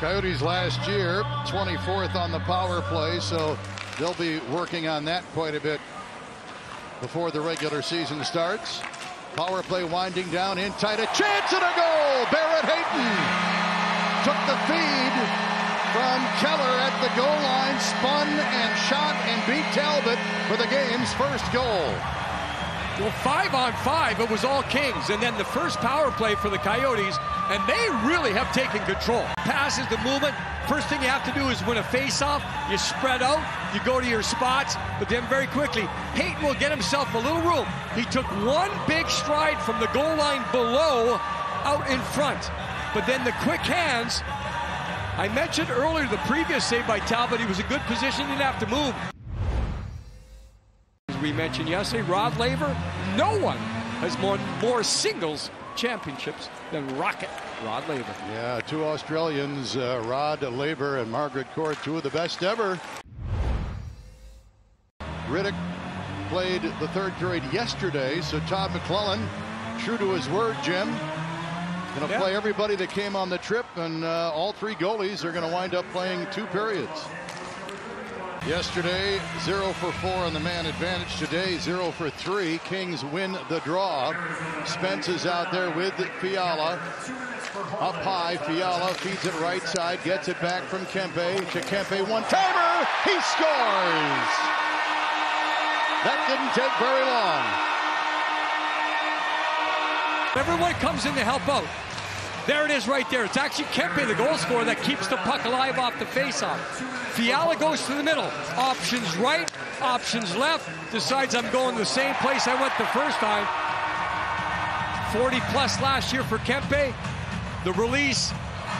Coyotes last year, 24th on the power play, so they'll be working on that quite a bit before the regular season starts. Power play winding down in tight. A chance and a goal! Barrett Hayton took the feed from Keller at the goal line, spun and shot and beat Talbot for the game's first goal. Well, five on five, it was all Kings. And then the first power play for the Coyotes, and they really have taken control. Passes, the movement. First thing you have to do is win a faceoff. You spread out, you go to your spots, but then very quickly, Hayton will get himself a little room. He took one big stride from the goal line below out in front. But then the quick hands, I mentioned earlier the previous save by Talbot, he was in good position, didn't have to move we mentioned yesterday, Rod Laver, no one has won more singles championships than Rocket Rod Laver. Yeah, two Australians, uh, Rod Laver and Margaret Court, two of the best ever. Rittich played the third period yesterday, so Todd McLellan, true to his word, Jim, going to play everybody that came on the trip, and uh, all three goalies are going to wind up playing two periods. Yesterday, zero for four on the man advantage. Today, zero for three. Kings win the draw. Spence is out there with Fiala. Up high, Fiala feeds it right side, gets it back from Kempe. To Kempe, one timer. He scores. That didn't take very long. Everyone comes in to help out. There it is right there. It's actually Kempe, the goal scorer, that keeps the puck alive off the faceoff. Fiala goes to the middle. Options right, options left. Decides I'm going the same place I went the first time. 40 plus last year for Kempe. The release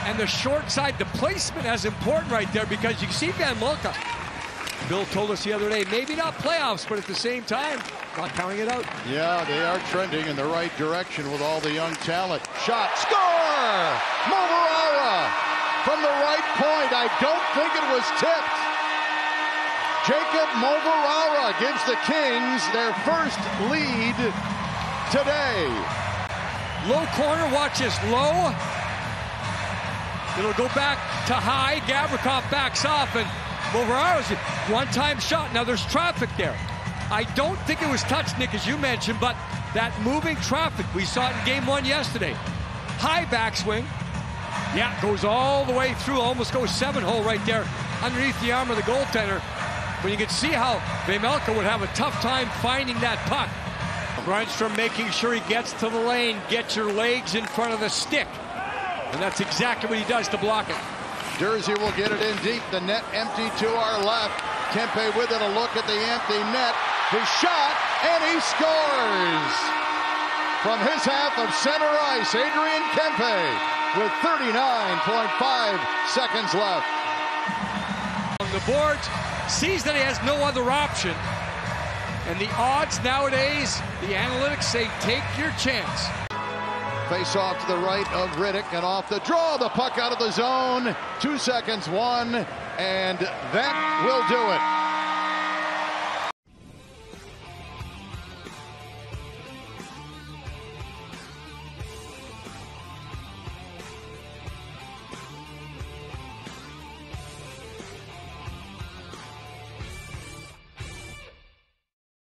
and the short side, the placement is important right there because you see Vejmelka. Bill told us the other day, maybe not playoffs, but at the same time, not counting it out. Yeah, they are trending in the right direction with all the young talent. Shot, score! Moverare from the right point. I don't think it was tipped. Jacob Moverare gives the Kings their first lead today. Low corner, watch this, low. It'll go back to high. Gavrikov backs off, and Moverare's one-time shot. Now there's traffic there. I don't think it was touched, Nick, as you mentioned, but that moving traffic, we saw it in game one yesterday. High backswing. Yeah, goes all the way through, almost goes seven hole right there underneath the arm of the goaltender. But you can see how Vejmelka would have a tough time finding that puck. Grundstrom making sure he gets to the lane, get your legs in front of the stick. And that's exactly what he does to block it. Durzi will get it in deep. The net empty to our left. Kempe with it, a look at the empty net. His shot, and he scores! From his half of center ice, Adrian Kempe with 39.5 seconds left. On the boards, sees that he has no other option. And the odds nowadays, the analytics say take your chance. Face off to the right of Rittich and off the draw, the puck out of the zone. Two seconds, one, and that will do it.